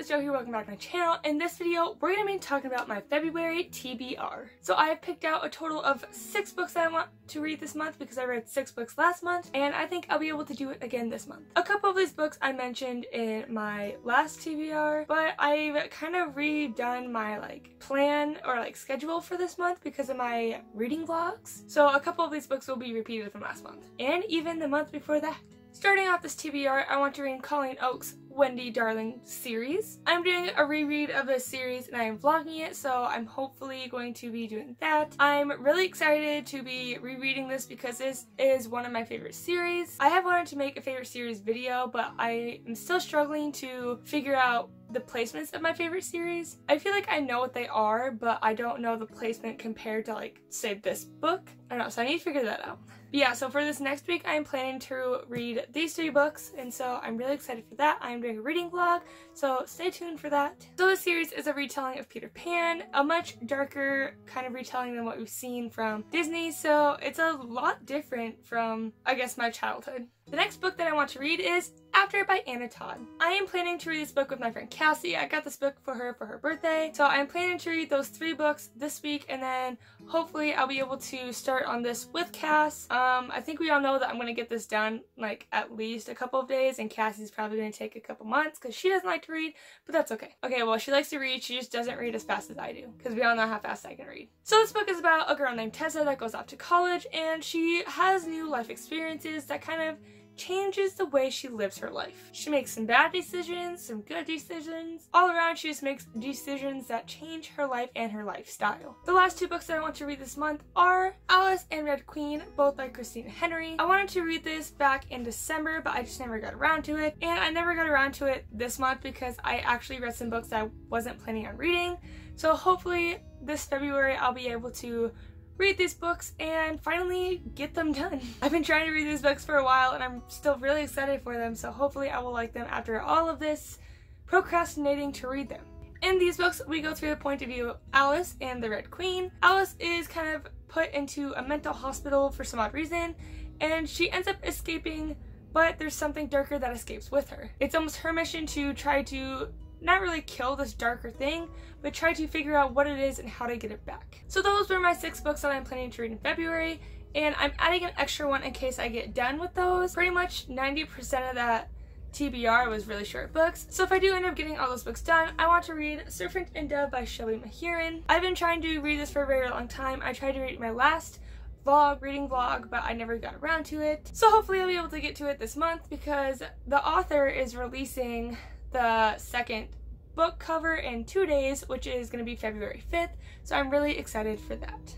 it's Roe here, welcome back to my channel. In this video, we're going to be talking about my February TBR. So I have picked out a total of six books that I want to read this month because I read six books last month, and I think I'll be able to do it again this month. A couple of these books I mentioned in my last TBR, but I've kind of redone my like plan or like schedule for this month because of my reading vlogs. So a couple of these books will be repeated from last month, and even the month before that. Starting off this TBR, I want to read Colleen Oakes' Wendy Darling series. I'm doing a reread of this series and I am vlogging it, so I'm hopefully going to be doing that. I'm really excited to be rereading this because this is one of my favorite series. I have wanted to make a favorite series video, but I am still struggling to figure out the placements of my favorite series. I feel like I know what they are, but I don't know the placement compared to like, say, this book. I don't know, so I need to figure that out. But yeah, so for this next week, I'm planning to read these three books, and so I'm really excited for that. I'm doing a reading vlog, so stay tuned for that. So this series is a retelling of Peter Pan, a much darker kind of retelling than what we've seen from Disney, so it's a lot different from, I guess, my childhood. The next book that I want to read is After by Anna Todd. I am planning to read this book with my friend Cassie. I got this book for her for her birthday. So I'm planning to read those three books this week and then hopefully I'll be able to start on this with Cass. Um, I think we all know that I'm going to get this done like at least a couple of days and Cassie's probably going to take a couple months because she doesn't like to read, but that's okay. Okay, well she likes to read, she just doesn't read as fast as I do because we all know how fast I can read. So this book is about a girl named Tessa that goes off to college and she has new life experiences that kind of changes the way she lives her life. She makes some bad decisions, some good decisions. All around, she just makes decisions that change her life and her lifestyle. The last two books that I want to read this month are Alice and Red Queen, both by Christina Henry. I wanted to read this back in December, but I just never got around to it. And I never got around to it this month because I actually read some books I wasn't planning on reading. So hopefully this February I'll be able to read these books and finally get them done. I've been trying to read these books for a while and I'm still really excited for them, so hopefully I will like them after all of this procrastinating to read them. In these books, we go through the point of view of Alice and the Red Queen. Alice is kind of put into a mental hospital for some odd reason, and she ends up escaping, but there's something darker that escapes with her. It's almost her mission to try to not really kill this darker thing, but try to figure out what it is and how to get it back. So those were my six books that I'm planning to read in February, and I'm adding an extra one in case I get done with those. Pretty much 90% of that TBR was really short books. So if I do end up getting all those books done, I want to read Serpent and Dove by Shelby Mahurin. I've been trying to read this for a very long time. I tried to read my last vlog, reading vlog, but I never got around to it. So hopefully I'll be able to get to it this month because the author is releasing the second book cover in two days, which is going to be February 5th, so I'm really excited for that.